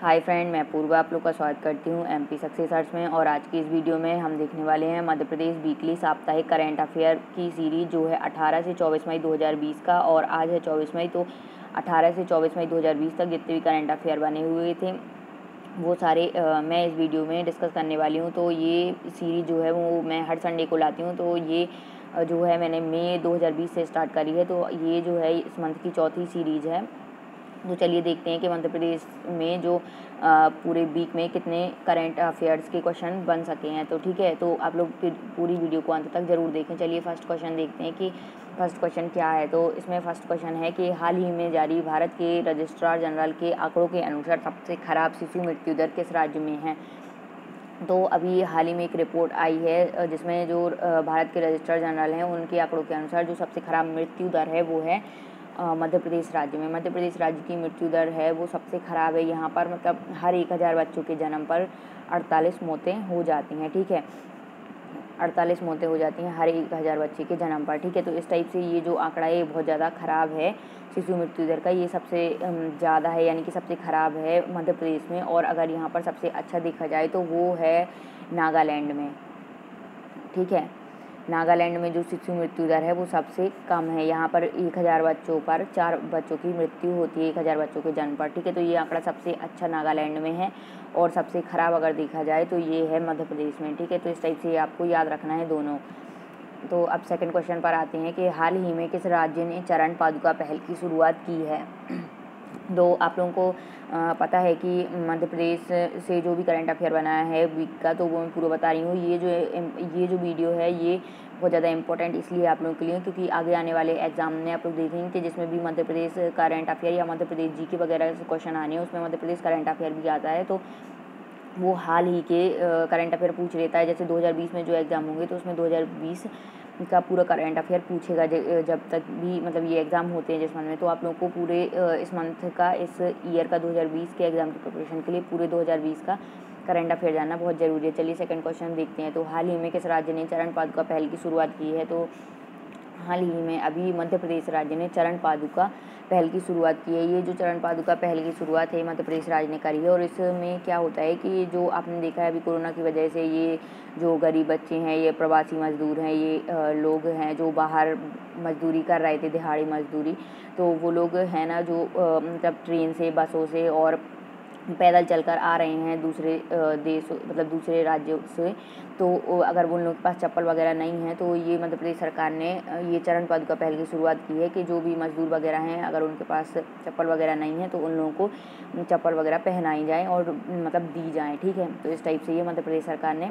Hi friend मैं पूर्वा आप लोग का स्वागत करती हूँ एमपी सक्सेस आर्ट्स में और आज की इस वीडियो में हम देखने वाले हैं मध्य प्रदेश वीकली साप्ताहिक करेंट अफेयर की सीरीज़ जो है 18 से 24 मई 2020 का और आज है 24 मई तो 18 से 24 मई 2020 तक जितने भी करंट अफेयर बने हुए थे वो सारे आ, मैं इस वीडियो में डिस्कस करने वाली हूँ। तो ये सीरीज़ जो है वो मैं हर संडे को लाती हूँ तो ये जो है मैंने मई 2020 से स्टार्ट करी है तो ये जो है इस मंथ की चौथी सीरीज़ है। तो चलिए देखते हैं कि मध्य प्रदेश में जो आ, पूरे वीक में कितने करंट अफेयर्स के क्वेश्चन बन सके हैं। तो ठीक है तो आप लोग पूरी वीडियो को अंत तक ज़रूर देखें। चलिए फ़र्स्ट क्वेश्चन देखते हैं कि फ़र्स्ट क्वेश्चन क्या है। तो इसमें फ़र्स्ट क्वेश्चन है कि हाल ही में जारी भारत के रजिस्ट्रार जनरल के आंकड़ों के अनुसार सबसे खराब शिशु मृत्यु दर किस राज्य में है? तो अभी हाल ही में एक रिपोर्ट आई है जिसमें जो भारत के रजिस्ट्रार जनरल हैं उनके आंकड़ों के अनुसार जो सबसे खराब मृत्यु दर है वो है मध्य प्रदेश राज्य में। मध्य प्रदेश राज्य की मृत्यु दर है, वो सबसे ख़राब है। यहाँ पर मतलब हर एक हज़ार बच्चों के जन्म पर अड़तालीस मौतें हो जाती हैं, ठीक है? अड़तालीस मौतें हो जाती हैं हर एक हज़ार बच्चे के जन्म पर, ठीक है? तो इस टाइप से ये जो आंकड़ा है, ये बहुत ज़्यादा ख़राब है। शिशु मृत्यु दर का ये सबसे ज़्यादा है, यानी कि सबसे ख़राब है मध्य प्रदेश में। और अगर यहाँ पर सबसे अच्छा देखा जाए तो वो है नागालैंड में, ठीक है? नागालैंड में जो शिशु मृत्यु दर है वो सबसे कम है। यहाँ पर एक हज़ार बच्चों पर चार बच्चों की मृत्यु होती है, एक हज़ार बच्चों के जन्म पर, ठीक है? तो ये आंकड़ा सबसे अच्छा नागालैंड में है और सबसे ख़राब अगर देखा जाए तो ये है मध्य प्रदेश में, ठीक है? तो इस टाइप से आपको याद रखना है दोनों। तो अब सेकंड क्वेश्चन पर आते हैं कि हाल ही में किस राज्य ने चरण पादुका पहल की शुरुआत की है? दो आप लोगों को पता है कि मध्य प्रदेश से जो भी करंट अफेयर बनाया है वीक का तो वो मैं पूरा बता रही हूँ। ये जो ये जो वीडियो है, ये बहुत ज़्यादा इंपॉर्टेंट इसलिए आप लोगों के लिए, क्योंकि आगे आने वाले एग्ज़ाम में आप लोग देखेंगे कि जिसमें भी मध्य प्रदेश करंट अफेयर या मध्य प्रदेश जी के वगैरह से क्वेश्चन आने हैं, उसमें मध्य प्रदेश करंट अफेयर भी आता है तो वो हाल ही के करंट अफेयर पूछ लेता है। जैसे 2020 में जो एग्ज़ाम होंगे तो उसमें 2020 का पूरा करंट अफेयर पूछेगा जब तक भी मतलब ये एग्ज़ाम होते हैं जिस मंथ में तो आप लोगों को पूरे इस मंथ का, इस ईयर का 2020 के एग्ज़ाम की प्रिपरेशन के लिए पूरे 2020 का करंट अफेयर जानना बहुत ज़रूरी है। चलिए सेकंड क्वेश्चन देखते हैं। तो हाल ही में किस राज्य ने चरण पादुका पहल की शुरुआत की है? तो हाल ही में अभी मध्य प्रदेश राज्य ने चरण पादुका पहल की शुरुआत की है, ये जो चरण पादुका पहल की शुरुआत है, मध्य प्रदेश राज्य ने करी है और इसमें क्या होता है कि जो आपने देखा है अभी कोरोना की वजह से ये जो गरीब बच्चे हैं, ये प्रवासी मज़दूर हैं, ये लोग हैं जो बाहर मज़दूरी कर रहे थे, दिहाड़ी मज़दूरी तो वो लोग हैं ना जो मतलब ट्रेन से, बसों से और पैदल चलकर आ रहे हैं दूसरे देश मतलब दूसरे राज्यों से। तो अगर उन लोगों के पास चप्पल वगैरह नहीं है तो ये मध्य प्रदेश सरकार ने ये चरण पद का पहल की शुरुआत की है कि जो भी मज़दूर वगैरह हैं, अगर उनके पास चप्पल वगैरह नहीं है तो उन लोगों को चप्पल वगैरह पहनाई जाए और मतलब दी जाए, ठीक है? तो इस टाइप से ये मध्य प्रदेश सरकार ने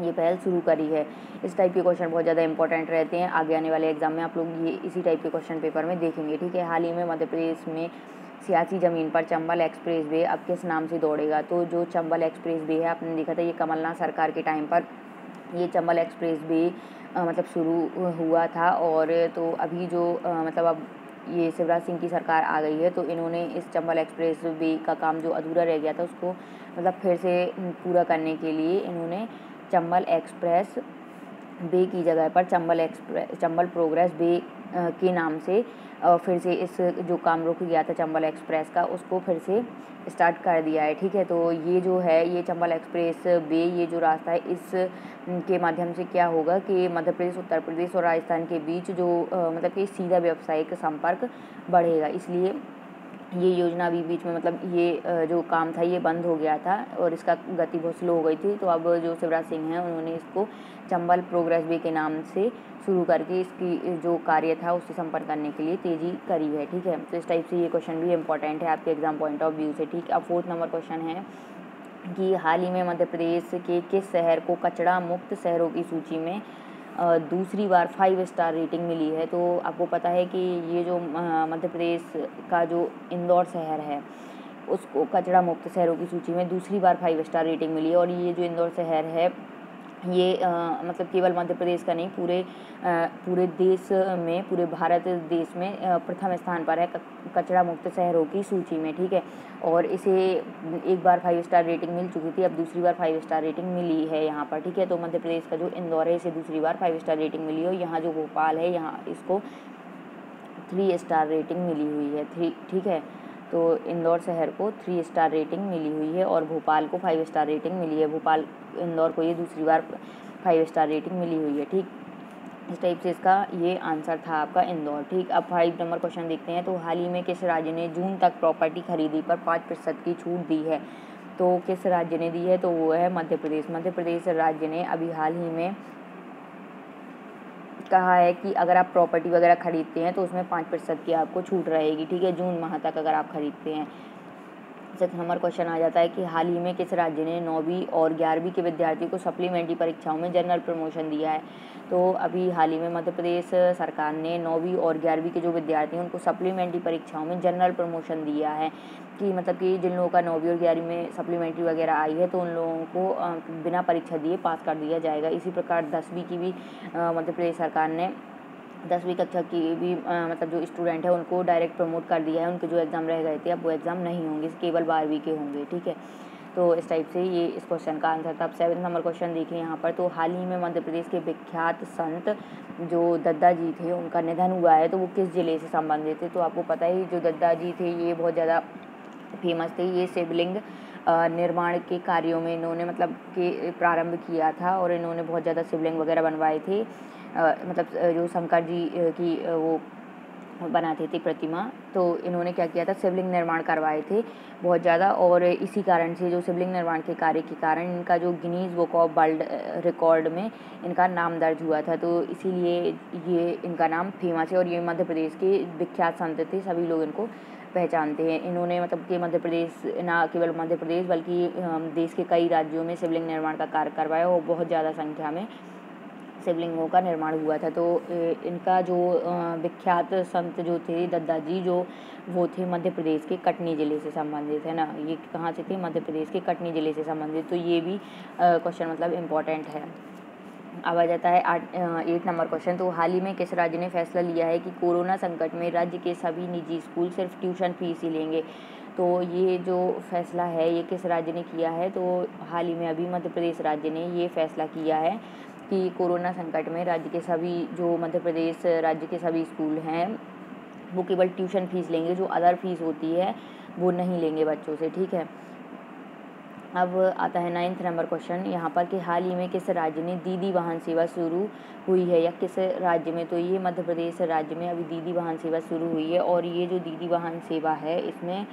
ये पहल शुरू करी है। इस टाइप के क्वेश्चन बहुत ज़्यादा इंपॉर्टेंट रहते हैं। आगे आने वाले एग्ज़ाम में आप लोग ये इसी टाइप के क्वेश्चन पेपर में देखेंगे, ठीक है? हाल ही में मध्य प्रदेश में सियासी ज़मीन पर चंबल एक्सप्रेस वे अब किस नाम से दौड़ेगा? तो जो चंबल एक्सप्रेस वे है आपने देखा था ये कमलनाथ सरकार के टाइम पर ये चंबल एक्सप्रेस वे मतलब शुरू हुआ था और तो अभी जो आ, मतलब अब ये शिवराज सिंह की सरकार आ गई है तो इन्होंने इस चंबल एक्सप्रेस वे का काम जो अधूरा रह गया था उसको मतलब फिर से पूरा करने के लिए इन्होंने चंबल एक्सप्रेस वे की जगह पर Chambal express Chambal progress way के नाम से फिर से इस जो काम रुक गया था चंबल एक्सप्रेस का, उसको फिर से स्टार्ट कर दिया है, ठीक है? तो ये जो है, ये चंबल एक्सप्रेस वे, ये जो रास्ता है, इस के माध्यम से क्या होगा कि मध्य प्रदेश, उत्तर प्रदेश और राजस्थान के बीच जो मतलब कि सीधा व्यावसायिक संपर्क बढ़ेगा। इसलिए ये योजना अभी बीच में मतलब ये जो काम था ये बंद हो गया था और इसका गति बहुत स्लो हो गई थी। तो अब जो शिवराज सिंह हैं, उन्होंने इसको चंबल प्रोग्रेस वे के नाम से शुरू करके इसकी जो कार्य था उससे संपर्क करने के लिए तेज़ी करी है, ठीक है? तो इस टाइप से ये क्वेश्चन भी इंपॉर्टेंट है आपके एग्ज़ाम पॉइंट ऑफ़ व्यू से, ठीक? अब फोर्थ नंबर क्वेश्चन है कि हाल ही में मध्य प्रदेश के किस शहर को कचरा मुक्त शहरों की सूची में दूसरी बार फाइव स्टार रेटिंग मिली है तो आपको पता है कि ये जो मध्य प्रदेश का जो इंदौर शहर है, उसको कचरा मुक्त शहरों की सूची में दूसरी बार फाइव स्टार रेटिंग मिली है और ये जो इंदौर शहर है ये आ, मतलब केवल मध्य प्रदेश का नहीं पूरे आ, पूरे देश में पूरे भारत देश में प्रथम स्थान पर है कचरा मुक्त शहरों की सूची में ठीक है? और इसे एक बार फाइव स्टार रेटिंग मिल चुकी थी अब दूसरी बार फाइव स्टार रेटिंग मिली है यहाँ पर ठीक है? तो मध्य प्रदेश का जो इंदौर है इसे दूसरी बार फाइव स्टार रेटिंग मिली और यहाँ जो भोपाल है यहाँ इसको थ्री स्टार रेटिंग मिली हुई है थ्री ठीक है? तो इंदौर शहर को थ्री स्टार रेटिंग मिली हुई है और भोपाल को फाइव स्टार रेटिंग मिली है। भोपाल, इंदौर को ये दूसरी बार फाइव स्टार रेटिंग मिली हुई है, ठीक? इस टाइप से इसका ये आंसर था आपका इंदौर, ठीक? अब फाइव नंबर क्वेश्चन देखते हैं। तो हाल ही में किस राज्य ने जून तक प्रॉपर्टी खरीदी पर पाँच प्रतिशत की छूट दी है? तो किस राज्य ने दी है? तो वो है मध्य प्रदेश। मध्य प्रदेश राज्य ने अभी हाल ही में कहा है कि अगर आप प्रॉपर्टी वगैरह खरीदते हैं तो उसमें पाँच प्रतिशत की आपको छूट रहेगी, ठीक है? जून माह तक अगर आप खरीदते हैं। सिक्स नंबर क्वेश्चन आ जाता है कि हाल ही में किस राज्य ने नौवीं और ग्यारहवीं के विद्यार्थियों को सप्लीमेंट्री परीक्षाओं में जनरल प्रमोशन दिया है? तो अभी हाल ही में मध्य प्रदेश सरकार ने नौवीं और ग्यारहवीं के जो विद्यार्थी हैं, उनको सप्लीमेंट्री परीक्षाओं में जनरल प्रमोशन दिया है। कि मतलब कि जिन लोगों का नौवीं और ग्यारहवीं में सप्लीमेंट्री वगैरह आई है तो उन लोगों को बिना परीक्षा दिए पास कर दिया जाएगा। इसी प्रकार दसवीं की भी मध्य प्रदेश सरकार ने दसवीं कक्षा की भी आ, मतलब जो स्टूडेंट है उनको डायरेक्ट प्रमोट कर दिया है उनके जो एग्ज़ाम रह गए थे अब वो एग्ज़ाम नहीं होंगे केवल बारहवीं के होंगे ठीक है? तो इस टाइप से ये इस क्वेश्चन का आंसर था। अब सेवन नंबर क्वेश्चन देखें यहाँ पर तो हाल ही में मध्य प्रदेश के विख्यात संत जो दद्दा जी थे उनका निधन हुआ है तो वो किस ज़िले से संबंधित थे तो आपको पता ही जो दद्दा जी थे ये बहुत ज़्यादा फ़ेमस थे। ये शिवलिंग निर्माण के कार्यों में इन्होंने मतलब के प्रारंभ किया था और इन्होंने बहुत ज़्यादा शिवलिंग वगैरह बनवाए थे। मतलब जो शंकर जी की वो बनाते थे प्रतिमा तो इन्होंने क्या किया था, शिवलिंग निर्माण करवाए थे बहुत ज़्यादा और इसी कारण से जो शिवलिंग निर्माण के कार्य के कारण इनका जो Guinness book of world record में इनका नाम दर्ज हुआ था तो इसीलिए ये इनका नाम फ़ेमस है और ये मध्य प्रदेश के विख्यात संत थे, सभी लोग इनको पहचानते हैं। इन्होंने मतलब कि मध्य प्रदेश, ना केवल मध्य प्रदेश बल्कि देश के कई राज्यों में शिवलिंग निर्माण का कार्य करवाया और बहुत ज़्यादा संख्या में शिवलिंगों का निर्माण हुआ था। तो इनका जो विख्यात संत जो थे दद्दा जी जो वो थे मध्य प्रदेश के कटनी ज़िले से संबंधित, है ना? ये कहाँ से थे? मध्य प्रदेश के कटनी ज़िले से संबंधित। तो ये भी क्वेश्चन मतलब इंपॉर्टेंट है। अब आ जाता है आठ एट नंबर क्वेश्चन तो हाल ही में किस राज्य ने फैसला लिया है कि कोरोना संकट में राज्य के सभी निजी स्कूल सिर्फ़ ट्यूशन फ़ीस ही लेंगे? तो ये जो फैसला है, ये किस राज्य ने किया है? तो हाल ही में अभी मध्य प्रदेश राज्य ने ये फैसला किया है। कि कोरोना संकट में राज्य के सभी, जो मध्य प्रदेश राज्य के सभी स्कूल हैं, वो केवल ट्यूशन फ़ीस लेंगे, जो अदर फ़ीस होती है, वो नहीं लेंगे बच्चों से, ठीक है? अब आता है नाइन्थ नंबर क्वेश्चन यहाँ पर कि हाल ही में किस राज्य ने दीदी वाहन सेवा शुरू हुई है, या किस राज्य में? तो ये मध्य प्रदेश राज्य में अभी दीदी वाहन सेवा शुरू हुई है, और ये जो दीदी वाहन सेवा है, इसमें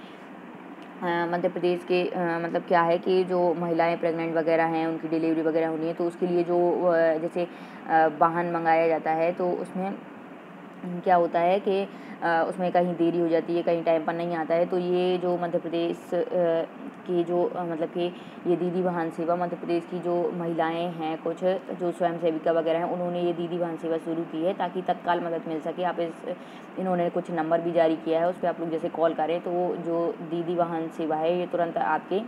मध्य प्रदेश के मतलब क्या है कि जो महिलाएँ प्रेग्नेंट वगैरह हैं, उनकी डिलीवरी वगैरह होनी है तो उसके लिए जो जैसे वाहन मंगाया जाता है तो उसमें क्या होता है कि उसमें कहीं देरी हो जाती है, कहीं टाइम पर नहीं आता है तो ये जो मध्य प्रदेश की जो मतलब कि ये दीदी वाहन सेवा मध्य प्रदेश की जो महिलाएँ हैं, कुछ जो स्वयं सेविका वगैरह हैं, उन्होंने ये दीदी वाहन सेवा शुरू की है ताकि तत्काल मदद मिल सके। आप इस, इन्होंने कुछ नंबर भी जारी किया है, उस पर आप लोग जैसे कॉल करें तो जो दीदी वाहन सेवा है, ये तुरंत आपके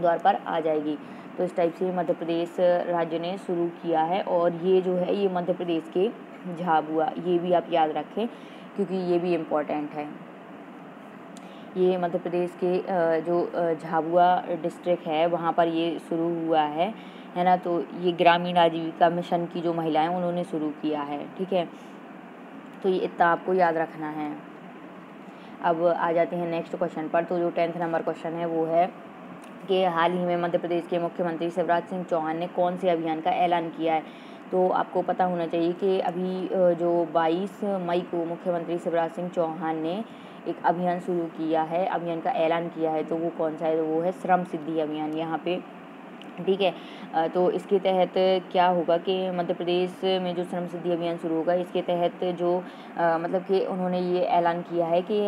द्वार पर आ जाएगी। तो इस टाइप से मध्य प्रदेश राज्य ने शुरू किया है और ये जो है, ये मध्य प्रदेश के झाबुआ ये भी आप याद रखें, क्योंकि ये भी इम्पोर्टेंट है। ये मध्य प्रदेश के जो झाबुआ डिस्ट्रिक्ट है, वहाँ पर ये शुरू हुआ है है ना? तो ये ग्रामीण आजीविका मिशन की जो महिलाएँ, उन्होंने शुरू किया है, ठीक है? तो ये इतना आपको याद रखना है। अब आ जाते हैं नेक्स्ट क्वेश्चन पर तो जो टेंथ नंबर क्वेश्चन है, वो है कि हाल ही में मध्य प्रदेश के मुख्यमंत्री शिवराज सिंह चौहान ने कौन से अभियान का ऐलान किया है? तो आपको पता होना चाहिए कि अभी जो 22 मई को मुख्यमंत्री शिवराज सिंह चौहान ने एक अभियान शुरू किया है, अभियान का ऐलान किया है तो वो कौन सा है? तो वो है श्रम सिद्धि अभियान। यहाँ पे ठीक है। तो इसके तहत क्या होगा कि मध्य प्रदेश में जो श्रम सिद्धि अभियान शुरू होगा इसके तहत जो आ, मतलब कि उन्होंने ये ऐलान किया है कि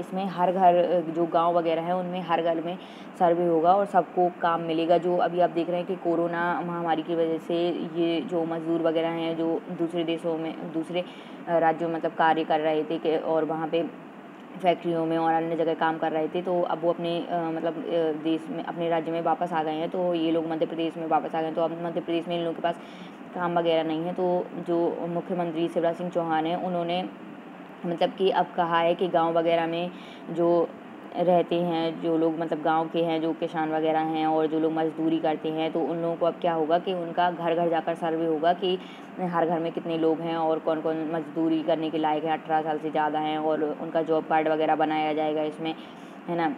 इसमें हर घर जो गाँव वगैरह है उनमें हर घर में सर्वे होगा और सबको काम मिलेगा। जो अभी आप देख रहे हैं कि कोरोना महामारी की वजह से ये जो मज़दूर वगैरह हैं जो दूसरे देशों में दूसरे राज्यों में मतलब कार्य कर रहे थे कि और वहाँ पे फैक्ट्रियों में और अन्य जगह काम कर रहे थे तो अब वो अपने मतलब देश में, अपने राज्य में वापस आ गए हैं। तो ये लोग मध्य प्रदेश में वापस आ गए तो अब मध्य प्रदेश में इन लोगों के पास काम वगैरह नहीं है। तो जो मुख्यमंत्री शिवराज सिंह चौहान हैं, उन्होंने मतलब कि अब कहा है कि गाँव वगैरह में जो रहते हैं, जो लोग मतलब गाँव के हैं, जो किसान वगैरह हैं और जो लोग मज़दूरी करते हैं तो उन लोगों को अब क्या होगा कि उनका घर घर जाकर सर्वे होगा कि हर घर में कितने लोग हैं और कौन कौन मज़दूरी करने के लायक हैं, अठारह साल से ज़्यादा हैं और उनका जॉब कार्ड वगैरह बनाया जाएगा इसमें, है ना?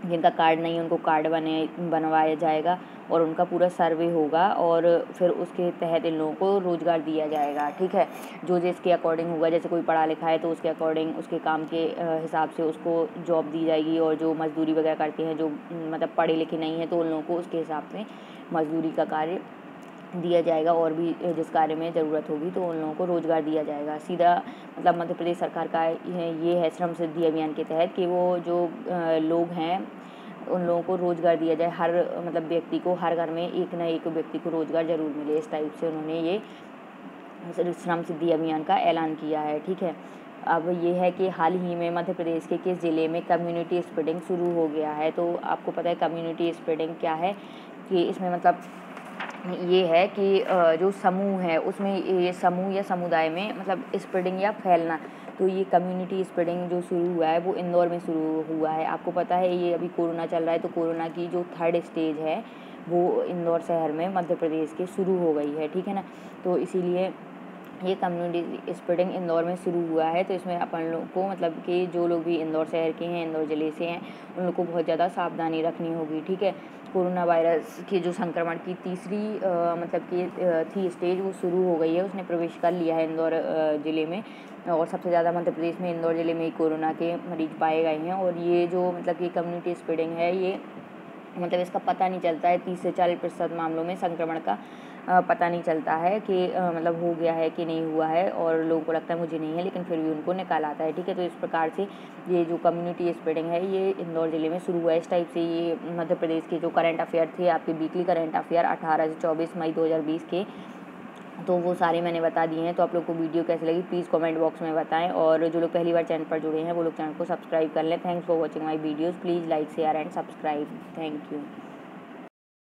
जिनका कार्ड नहीं है, उनको कार्ड बने, बनवाया जाएगा और उनका पूरा सर्वे होगा और फिर उसके तहत इन लोगों को रोज़गार दिया जाएगा, ठीक है? जो जिसके अकॉर्डिंग होगा जैसे कोई पढ़ा लिखा है तो उसके अकॉर्डिंग उसके काम के हिसाब से उसको जॉब दी जाएगी और जो मज़दूरी वगैरह करते हैं, जो मतलब पढ़े लिखे नहीं हैं तो उन लोगों को उसके हिसाब से मज़दूरी का कार्य दिया जाएगा और भी जिस कार्य में ज़रूरत होगी तो उन लोगों को रोज़गार दिया जाएगा। सीधा मतलब मध्य प्रदेश सरकार का ये है श्रम सिद्धि अभियान के तहत कि वो जो लोग हैं, उन लोगों को रोज़गार दिया जाए। हर मतलब व्यक्ति को, हर घर में एक ना एक व्यक्ति को रोज़गार ज़रूर मिले। इस टाइप से उन्होंने ये श्रम सिद्धि अभियान का ऐलान किया है, ठीक है? अब ये है कि हाल ही में मध्य प्रदेश के किस ज़िले में कम्युनिटी स्प्रेडिंग शुरू हो गया है? तो आपको पता है कम्युनिटी स्प्रेडिंग क्या है? कि इसमें मतलब ये है कि जो समूह है, उसमें ये समूह या समुदाय में मतलब स्प्रेडिंग या फैलना तो ये कम्युनिटी स्प्रेडिंग जो शुरू हुआ है, वो इंदौर में शुरू हुआ है। आपको पता है, ये अभी कोरोना चल रहा है तो कोरोना की जो थर्ड स्टेज है, वो इंदौर शहर में मध्य प्रदेश के शुरू हो गई है, ठीक है ना? तो इसीलिए ये कम्युनिटी स्प्रेडिंग इंदौर में शुरू हुआ है तो इसमें अपन लोग को मतलब कि जो लोग भी इंदौर शहर के हैं, इंदौर ज़िले से हैं, उन लोग को बहुत ज़्यादा सावधानी रखनी होगी, ठीक है? कोरोना वायरस के जो संक्रमण की तीसरी आ, मतलब कि थी स्टेज वो शुरू हो गई है। उसने प्रवेश कर लिया है इंदौर ज़िले में और सबसे ज़्यादा मध्य प्रदेश में इंदौर ज़िले में ही कोरोना के मरीज़ पाए गए हैं और ये जो मतलब कि कम्युनिटी स्प्रेडिंग है ये मतलब इसका पता नहीं चलता है। तीस से चालीस प्रतिशत मामलों में संक्रमण का पता नहीं चलता है कि मतलब हो गया है कि नहीं हुआ है और लोगों को लगता है मुझे नहीं है, लेकिन फिर भी उनको निकाल आता है, ठीक है? तो इस प्रकार से ये जो कम्युनिटी स्प्रेडिंग है, ये इंदौर ज़िले में शुरू हुआ है। इस टाइप से ये मध्य प्रदेश के जो करंट अफेयर थे, आपके वीकली करंट अफेयर अठारह से चौबीस मई दो हज़ार बीस के तो वो सारे मैंने बता दिए हैं। तो आप लोग को वीडियो कैसी लगी प्लीज़ कमेंट बॉक्स में बताएँ और जो लोग पहली बार चैनल पर जुड़े हैं, वो लोग चैनल को सब्सक्राइब कर लें। Thanks for watching my videos please like share and subscribe thank you